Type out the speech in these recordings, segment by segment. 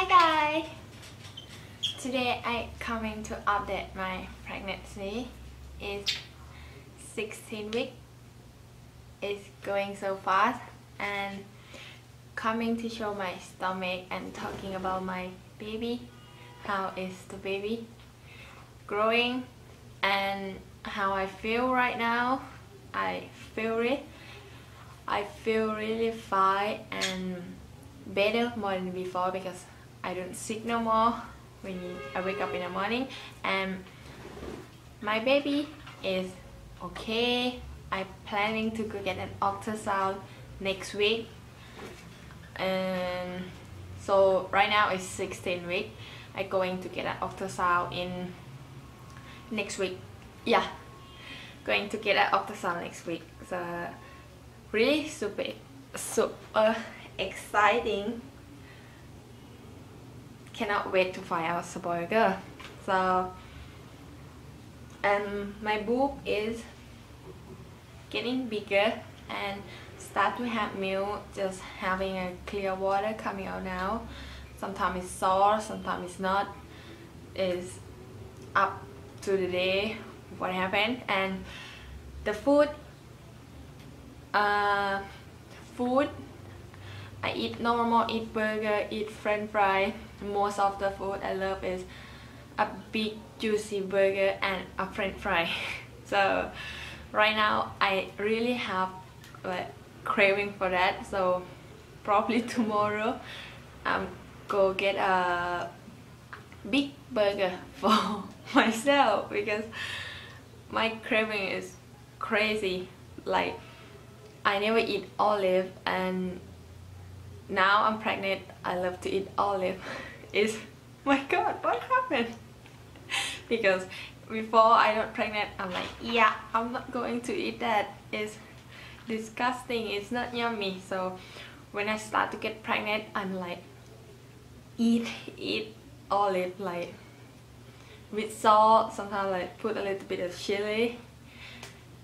Hi guys! Today I coming to update my pregnancy. It's 16 weeks. It's going so fast and coming to show my stomach and talking about my baby. How is the baby growing and how I feel right now. I feel it. I feel really fine and better more than before because I don't sick no more when I wake up in the morning. And my baby is okay. I'm planning to go get an ultrasound next week. And so right now it's 16 week. I'm going to get an ultrasound in next week. Yeah. Going to get an ultrasound next week. So really super super exciting cannot wait to find out girl. So and my boob is getting bigger and start to have milk just having a clear water coming out now. Sometimes it's sore sometimes it's not. Is up to the day what happened. And the food uh, food I eat normal, eat burger, eat french fry. Most of the food I love is a big juicy burger and a french fry. so right now I really have like craving for that. So probably tomorrow I'm go get a big burger for myself because my craving is crazy. Like I never eat olive and now I'm pregnant. I love to eat olive. Is my god what happened? Because before I got pregnant I'm like yeah I'm not going to eat that. It's disgusting. It's not yummy. So when I start to get pregnant I'm like eat eat olive like with salt sometimes like put a little bit of chili.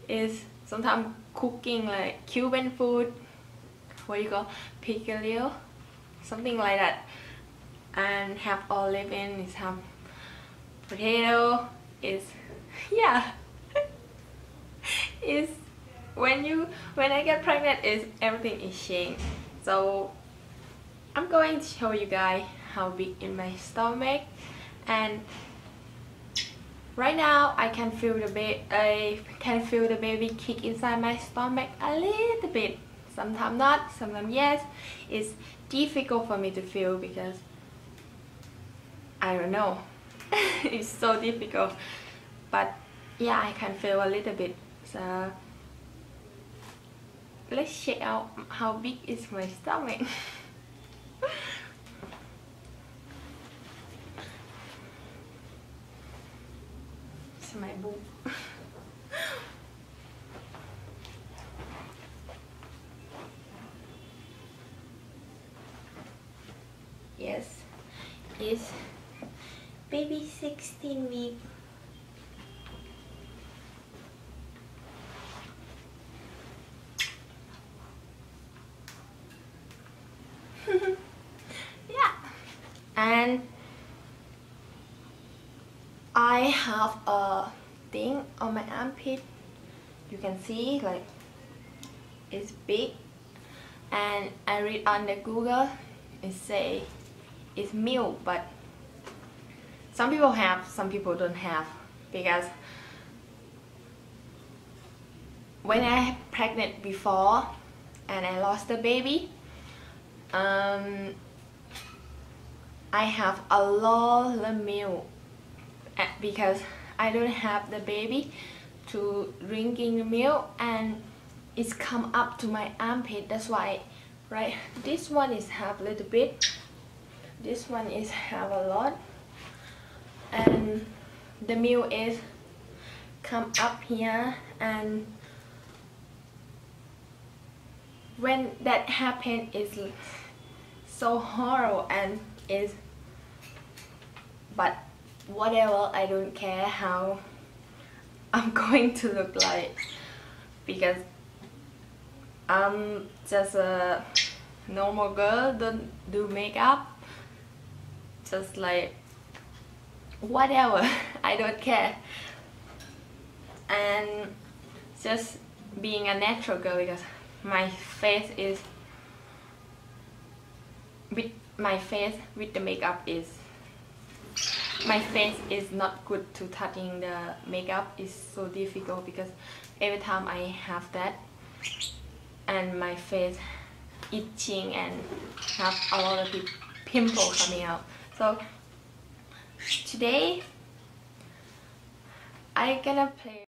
Is sometimes cooking like Cuban food what you call pickle something like that. And have olive in is have potato is yeah. Is when you when I get pregnant is everything is changed. So I'm going to show you guys how big in my stomach. And right now I can feel the baby I can feel the baby kick inside my stomach a little bit sometimes not sometimes yes. It's difficult for me to feel because I don't know. It's so difficult. But yeah I can feel a little bit. So let's check out how big is my stomach. My boob yes is baby 16 week. Yeah. And I have a thing on my armpit. You can see like it's big. And I read on the Google it say it's milk but some people have some people don't have because when I pregnant before and I lost the baby um, I have a lot of milk eh, because I don't have the baby to drinking milk and it's come up to my armpit. That's why right this one is have a little bit this one is have a lot. And the meal is come up here and when that happen is so horrible and is but whatever I don't care how I'm going to look like because I'm just a normal girl don't do makeup just like whatever I don't care. And just being a natural girl because my face is with my face with the makeup is my face is not good to touching the makeup. Is so difficult because every time I have that and my face itching and have a lot of pimple coming out so today I'm gonna play